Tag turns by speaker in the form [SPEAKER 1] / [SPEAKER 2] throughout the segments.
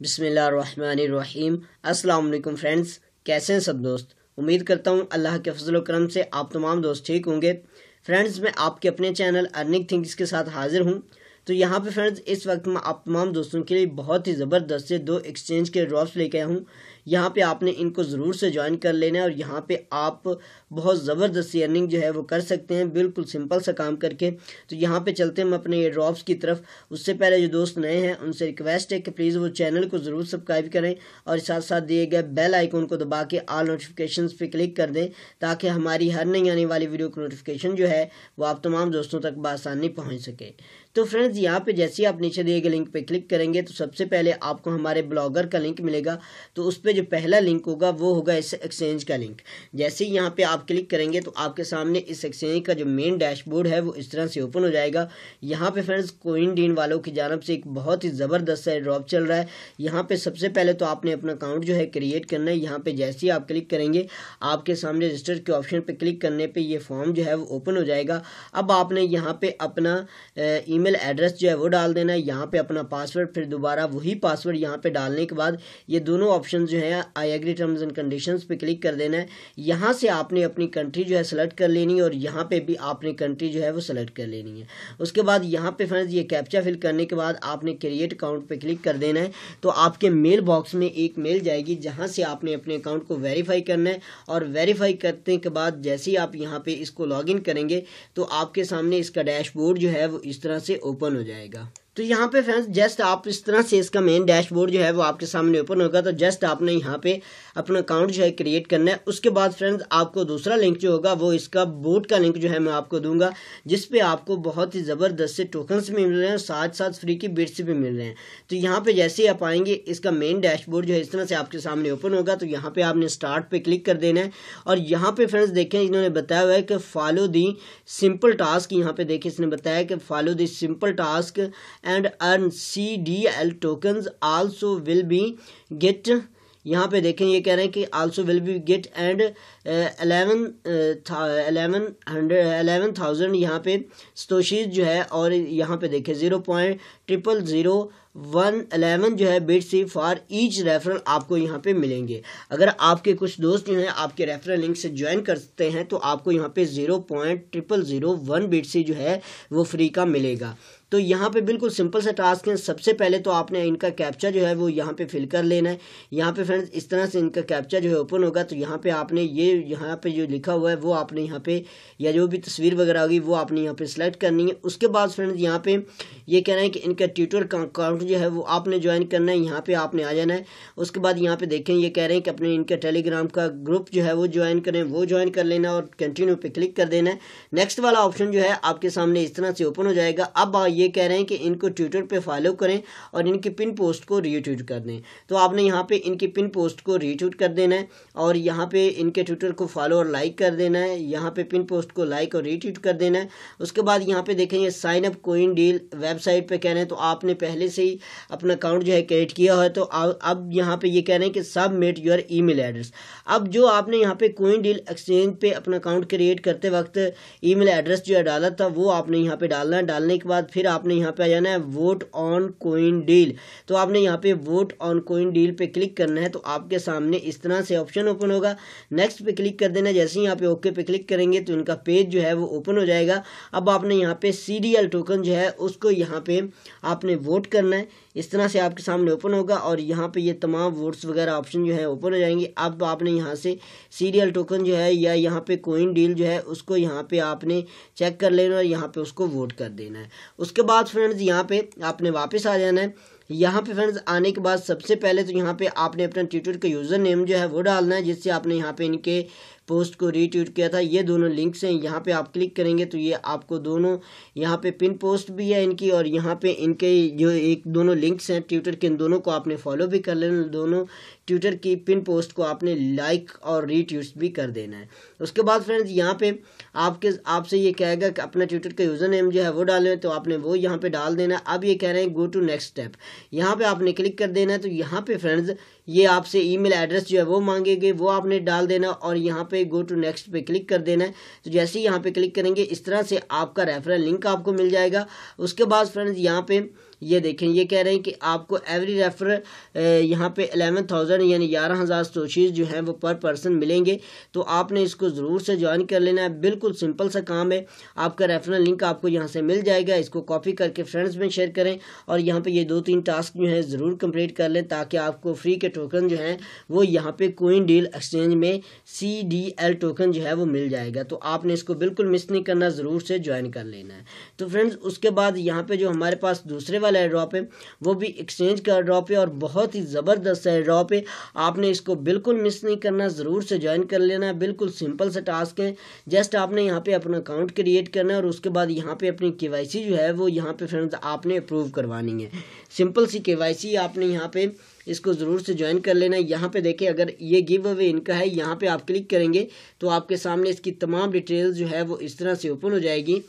[SPEAKER 1] बिसमीम अस्सलाम फ्रेंड्स, कैसे हैं सब दोस्त? उम्मीद करता हूँ अल्लाह के फजल करम से आप तमाम दोस्त ठीक होंगे। फ्रेंड्स, मैं आपके अपने चैनल अर्निंग थिंग्स के साथ हाजिर हूँ। तो यहाँ पे फ्रेंड्स इस वक्त मैं आप तमाम दोस्तों के लिए बहुत ही ज़बरदस्त से दो एक्सचेंज के ड्रॉप्स लेके आया हूँ यहाँ पे आपने इनको ज़रूर से ज्वाइन कर लेना है और यहाँ पे आप बहुत ज़बरदस्त अर्निंग जो है वो कर सकते हैं, बिल्कुल सिंपल सा काम करके। तो यहाँ पे चलते हैं हम अपने ये ड्रॉप्स की तरफ़। उससे पहले जो दोस्त नए हैं, उनसे रिक्वेस्ट है कि प्लीज़ वो चैनल को ज़रूर सब्सक्राइब करें और साथ साथ दिए गए बेल आइकन को दबा के आल नोटिफिकेशन पर क्लिक कर दें ताकि हमारी हर नई आने वाली वीडियो की नोटिफिकेशन जो है वो आप तमाम दोस्तों तक बसानी पहुँच सके। तो फ्रेंड्स यहाँ पे जैसे ही आप नीचे दिए गए लिंक पे क्लिक करेंगे तो सबसे पहले आपको हमारे ब्लॉगर का लिंक मिलेगा। तो उस पर जो पहला लिंक होगा, वो होगा इस एक्सचेंज का लिंक जैसे ही यहाँ पे आप क्लिक करेंगे तो आपके सामने इस एक्सचेंज का जो मेन डैशबोर्ड है, वो इस तरह से ओपन हो जाएगा। यहाँ पे फ्रेंड्स कोइन डीन वालों की जानब से एक बहुत ही ज़बरदस्त सा ड्रॉप चल रहा है। यहाँ पर सबसे पहले तो आपने अपना अकाउंट जो है क्रिएट करना है। यहाँ पर जैसे ही आप क्लिक करेंगे, आपके सामने रजिस्टर के ऑप्शन पर क्लिक करने पर ये फॉर्म जो है, वो ओपन हो जाएगा। अब आपने यहाँ पर अपना ईमेल एड्रेस जो है वो डाल देना है, यहाँ पे अपना पासवर्ड फिर दोबारा वही पासवर्ड यहाँ पे डालने के बाद ये दोनों ऑप्शन जो है I agree terms and conditions पे क्लिक कर देना है। यहाँ से आपने अपनी कंट्री जो है सेलेक्ट कर लेनी है और यहाँ पे भी आपने कंट्री जो है वो सेलेक्ट कर लेनी है। उसके बाद यहाँ पे फ्रेंड्स ये कैप्चा फिल करने के बाद आपने क्रिएट अकाउंट पे क्लिक कर देना है। तो आपके मेल बॉक्स में एक मेल जाएगी जहाँ से आपने अपने अकाउंट को वेरीफाई करना है और वेरीफाई करने के बाद जैसे ही आप यहाँ पे इसको लॉग करेंगे तो आपके सामने इसका डैशबोर्ड जो है वो इस तरह से ओपन हो जाएगा। तो यहाँ पे फ्रेंड्स जस्ट आप इस तरह से इसका मेन डैशबोर्ड जो है वो आपके सामने ओपन होगा तो जस्ट आपने यहाँ पे अपना अकाउंट जो है क्रिएट करना है। उसके बाद फ्रेंड्स आपको दूसरा लिंक जो होगा, वो इसका बोट का लिंक जो है मैं आपको दूँगा जिसपे आपको बहुत ही ज़बरदस्त से टोकन्स भी मिल रहे हैं साथ साथ फ्री की बिट्स भी मिल रहे हैं। तो यहाँ पे जैसे ही आप आएँगे, इसका मेन डैशबोर्ड जो है इस तरह से आपके सामने ओपन होगा तो यहाँ पे आपने स्टार्ट पे क्लिक कर देना है। और यहाँ पे फ्रेंड्स देखें, इन्होंने बताया हुआ है कि फॉलो दी सिंपल टास्क यहाँ पे देखें, इसने बताया कि follow the simple task and earn C D L tokens also will be get यहाँ पे देखें, ये कह रहे हैं कि also will be get and eleven eleven hundred eleven thousand यहाँ पे स्तोशीज जो है, और यहाँ पे देखें zero point triple zero one eleven जो है bit C for each referral आपको यहाँ पे मिलेंगे। अगर आपके कुछ दोस्त जो हैं, आपके रेफरल लिंक से ज्वाइन करते हैं तो आपको यहाँ पे zero point triple zero one bit C जो है, वो फ्री का मिलेगा। तो यहाँ पे बिल्कुल सिंपल सा टास्क है। सबसे पहले तो आपने इनका कैप्चा जो है, वो यहाँ पे फिल कर लेना है। यहाँ पे फ्रेंड्स, इस तरह से इनका कैप्चा जो है ओपन होगा तो यहाँ पे आपने ये, यहाँ पे जो लिखा हुआ है, वो आपने यहाँ पे, या जो भी तस्वीर वगैरह होगी, वो आपने यहाँ पे सिलेक्ट करनी है। उसके बाद फ्रेंड्स, यहाँ पे ये कह रहे हैं कि इनका ट्विटर अकाउंट जो है वो आपने ज्वाइन करना है, यहाँ पे आपने आ जाना है। उसके बाद यहाँ पे देखें, ये कह रहे हैं कि अपने इनका टेलीग्राम का ग्रुप जो है वो ज्वाइन करें, वो ज्वाइन कर लेना और कंटिन्यू पे क्लिक कर देना है। नेक्स्ट वाला ऑप्शन जो है आपके सामने इस तरह से ओपन हो जाएगा। अब ये कह रहे हैं कि इनको ट्विटर पे फॉलो करें और इनकी पिन पोस्ट को रीट्वीट कर दें। तो आपने यहाँ पे इनकी पिन पोस्ट को रीट्वीट कर देना है और यहाँ पर इनके ट्विटर को फॉलो और लाइक कर देना है। यहाँ पर पिन पोस्ट को लाइक और रीट्वीट कर देना है। उसके बाद यहाँ पर देखेंगे sign up coin deal website पे कह रहे हैं। तो आपने पहले से अपना अकाउंट जो है क्रिएट किया हुआ है तो अब यहाँ पे ये कह रहे हैं कि submit your email address अब जो आपने यहाँ पे कोइन डील एक्सचेंज पे अपना अकाउंट क्रिएट करते वक्त ई मेल एड्रेस जो है डाला था, वो आपने यहाँ पे डालना है. डालने के बाद फिर आपने यहाँ पे आ जाना है वोट ऑन कोइन डील तो आपने यहाँ पे वोट ऑन कोइन डील पे क्लिक करना है तो आपके सामने इस तरह से ऑप्शन ओपन होगा. नेक्स्ट पे क्लिक कर देना, जैसे ही यहाँ पे ओके पे क्लिक करेंगे तो इनका पेज जो है वो ओपन हो जाएगा. अब आपने यहाँ पे सी टोकन जो है, उसको यहाँ पे आपने वोट करना है. इस तरह से आपके सामने ओपन होगा और यहाँ पे ये तमाम वोट्स वगैरह ऑप्शन जो है ओपन हो जाएँगे। अब आपने यहाँ से सीरियल टोकन जो है या यहाँ पे कोइन डील जो है, उसको यहाँ पे आपने चेक कर लेना और यहाँ पे उसको वोट कर देना है। उसके बाद फ्रेंड्स यहाँ पे आपने वापस आ जाना है। यहाँ पे फ्रेंड्स आने के बाद सबसे पहले तो यहाँ पे आपने अपना ट्विटर का यूज़र नेम जो है वो डालना है, जिससे आपने यहाँ पे इनके पोस्ट को रीट्वीट किया था। ये दोनों लिंक्स हैं, यहाँ पे आप क्लिक करेंगे तो ये आपको दोनों, यहाँ पे पिन पोस्ट भी है इनकी और यहाँ पे इनके जो एक दोनों लिंक्स हैं ट्विटर के, इन दोनों को आपने फॉलो भी कर लेना दोनों ट्विटर की पिन पोस्ट को आपने लाइक और रीट्वीट भी कर देना है। उसके बाद फ्रेंड्स, यहाँ पे आपके, आपसे ये कहेगा कि अपना ट्विटर का यूज़र नेम जो है वो डालें तो आपने वो यहाँ पे डाल देना है। अब ये कह रहे हैं गो टू नेक्स्ट स्टेप यहाँ पे आपने क्लिक कर देना है तो यहाँ पे फ्रेंड्स, ये आपसे ईमेल एड्रेस जो है वो मांगेंगे, वो आपने डाल देना और यहाँ पे गो टू नेक्स्ट पे क्लिक कर देना है। तो जैसे ही यहाँ पे क्लिक करेंगे, इस तरह से आपका रेफरल लिंक आपको मिल जाएगा। उसके बाद फ्रेंड्स यहाँ पे ये देखें, ये कह रहे हैं कि आपको एवरी रेफर यहाँ पे एलेवन थाउज़ेंड यानी ग्यारह हज़ार सोशीज़ जो हैं वो पर पर्सन मिलेंगे। तो आपने इसको ज़रूर से ज्वाइन कर लेना है। बिल्कुल सिंपल सा काम है। आपका रेफरल लिंक आपको यहाँ से मिल जाएगा। इसको कॉपी करके फ्रेंड्स में शेयर करें और यहाँ पर ये दो तीन टास्क जो हैं ज़रूर कंप्लीट कर लें ताकि आपको फ्री के टोकन जो हैं वो यहाँ पर कोइन डील एक्सचेंज में सी डी एल टोकन जो है वो मिल जाएगा। तो आपने इसको बिल्कुल मिस नहीं करना, ज़रूर से ज्वाइन कर लेना है। तो फ्रेंड्स उसके बाद यहाँ पे जो हमारे पास दूसरे वाला ड्रॉप है वो भी एक्सचेंज का ड्रॉप है और बहुत ही ज़बरदस्त एयर ड्रॉप है आपने इसको बिल्कुल मिस नहीं करना, ज़रूर से ज्वाइन कर लेना है बिल्कुल सिंपल सा टास्क है। जस्ट आपने यहाँ पे अपना अकाउंट क्रिएट करना है और उसके बाद यहाँ पे अपनी केवाईसी जो है, वो यहाँ पे फ्रेंड्स आपने अप्रूव करवानी है। सिंपल सी के आपने यहाँ पे इसको ज़रूर से ज्वाइन कर लेना। यहाँ पे देखें अगर ये गिव अवे इनका है, यहाँ पे आप क्लिक करेंगे तो आपके सामने इसकी तमाम डिटेल्स जो है, वो इस तरह से ओपन हो जाएगी।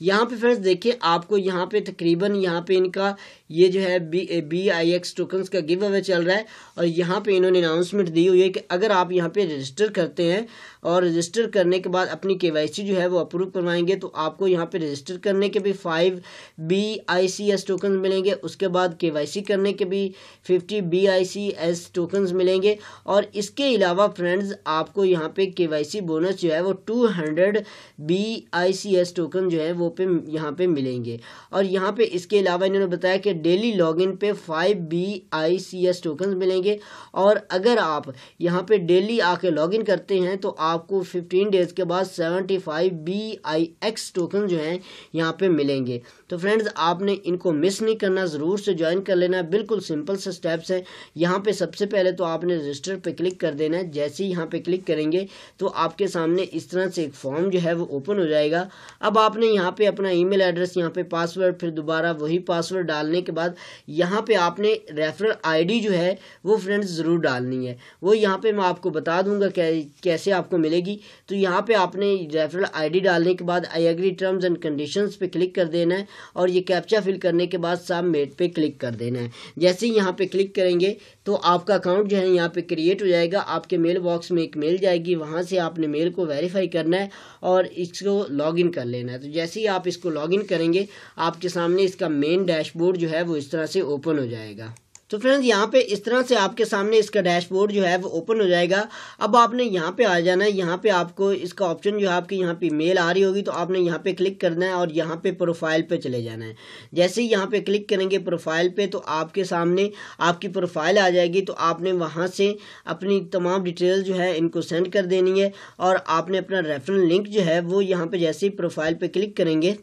[SPEAKER 1] यहाँ पे फ्रेंड्स देखिए आपको यहाँ पे तकरीबन यहाँ पे इनका ये जो है B B I X tokens का गिव अवे चल रहा है और यहाँ पे इन्होंने अनाउंसमेंट दी हुई है कि अगर आप यहाँ पे रजिस्टर करते हैं और रजिस्टर करने के बाद अपनी के जो है वो अप्रूव करवाएँगे तो आपको यहाँ पे रजिस्टर करने के भी five B I C S token मिलेंगे, उसके बाद के करने के भी fifty B I C S token मिलेंगे और इसके अलावा फ्रेंड्स आपको यहाँ पे के बोनस जो है वो two hundred B I C S token जो है वो पे यहाँ पे मिलेंगे। और यहाँ पे इसके अलावा इन्होंने बताया कि डेली लॉगिन पे five B I C S token मिलेंगे। और अगर आप यहाँ पे डेली आके लॉगिन करते हैं तो आपको फिफ्टीन डेज़ के बाद seventy five B I X token जो हैं, यहाँ पे मिलेंगे। तो फ्रेंड्स आपने इनको मिस नहीं करना, ज़रूर से ज्वाइन कर लेना। बिल्कुल सिंपल से स्टेप्स हैं। यहाँ पे सबसे पहले तो आपने रजिस्टर पे क्लिक कर देना है। जैसे ही यहाँ पे क्लिक करेंगे तो आपके सामने इस तरह से एक फॉर्म जो है, वो ओपन हो जाएगा। अब आपने यहाँ पे अपना ईमेल एड्रेस यहाँ पे पासवर्ड फिर दोबारा वही पासवर्ड डालने के बाद यहाँ पे आपने रेफरल आईडी जो है, वो फ्रेंड्स ज़रूर डालनी है। वो यहाँ पे मैं आपको बता दूँगा कैसे आपको मिलेगी। तो यहाँ पे आपने रेफरल आईडी डालने के बाद I agree terms and conditions पे क्लिक कर देना है और ये कैप्चा फिल करने के बाद सबमिट पर क्लिक कर देना है। जैसे ही यहाँ पर क्लिक करेंगे तो आपका अकाउंट जो है यहाँ पे क्रिएट हो जाएगा। आपके मेल बॉक्स में एक मेल जाएगी। वहाँ से आपने मेल को वेरीफाई करना है और इसको लॉगिन कर लेना है। तो जैसे ही आप इसको लॉगिन करेंगे, आपके सामने इसका मेन डैशबोर्ड जो है वो इस तरह से ओपन हो जाएगा। तो फ्रेंड्स यहाँ पे इस तरह से आपके सामने इसका डैशबोर्ड जो है वो ओपन हो जाएगा। अब आपने यहाँ पे आ जाना है। यहाँ पे आपको इसका ऑप्शन जो है आपकी यहाँ पे मेल आ रही होगी तो आपने यहाँ पे क्लिक करना है और यहाँ पे प्रोफ़ाइल पे चले जाना है। जैसे ही यहाँ पे क्लिक करेंगे प्रोफ़ाइल पे तो आपके सामने आपकी प्रोफ़ाइल आ जाएगी। तो आपने वहाँ से अपनी तमाम डिटेल जो है इनको सेंड कर देनी है और आपने अपना रेफरल लिंक जो है वो यहाँ पर जैसे ही प्रोफ़ाइल पर क्लिक करेंगे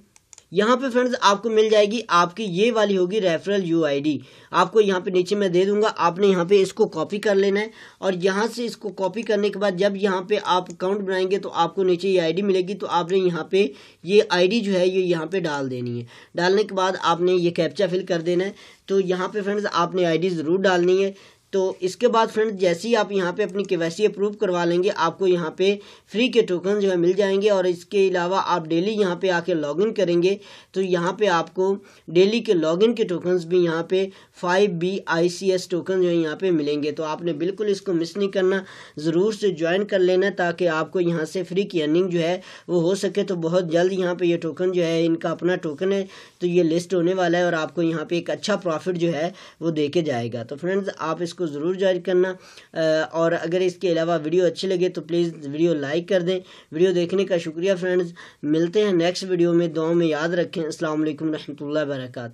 [SPEAKER 1] यहाँ पे फ्रेंड्स आपको मिल जाएगी, आपकी ये वाली होगी रेफरल यूआईडी आपको यहाँ पे नीचे मैं दे दूँगा, आपने यहाँ पे इसको कॉपी कर लेना है और यहाँ से इसको कॉपी करने के बाद जब यहाँ पे आप अकाउंट बनाएँगे तो आपको नीचे ये आईडी मिलेगी तो आपने यहाँ पे ये आईडी जो है ये यहाँ पे डाल देनी है। डालने के बाद आपने ये कैप्चा फिल कर देना है। तो यहाँ पे फ्रेंड्स आपने आईडी ज़रूर डालनी है। तो इसके बाद फ्रेंड, जैसे ही आप यहाँ पे अपनी के अप्रूव करवा लेंगे, आपको यहाँ पे फ्री के टोकन जो है मिल जाएँगे और इसके अलावा आप डेली यहाँ पे आके लॉगिन करेंगे। तो यहाँ पे आपको डेली के लॉगिन के टोकन्स भी यहाँ पे five B I C S token जो है यहाँ पे मिलेंगे। तो आपने बिल्कुल इसको मिस नहीं करना, ज़रूर से ज्वाइन कर लेना ताकि आपको यहाँ से फ्री की अर्निंग जो है वो हो सके। तो बहुत जल्द यहाँ पर ये टोकन जो है, इनका अपना टोकन है तो ये लिस्ट होने वाला है और आपको यहाँ पर एक अच्छा प्रॉफिट जो है वो दे के जाएगा। तो फ्रेंड्स आप इसको इसको ज़रूर जारी करना। और अगर इसके अलावा वीडियो अच्छी लगे तो प्लीज़ वीडियो लाइक कर दें। वीडियो देखने का शुक्रिया फ्रेंड्स। मिलते हैं नेक्स्ट वीडियो में। दो में याद रखें। असल वरहमल वर्का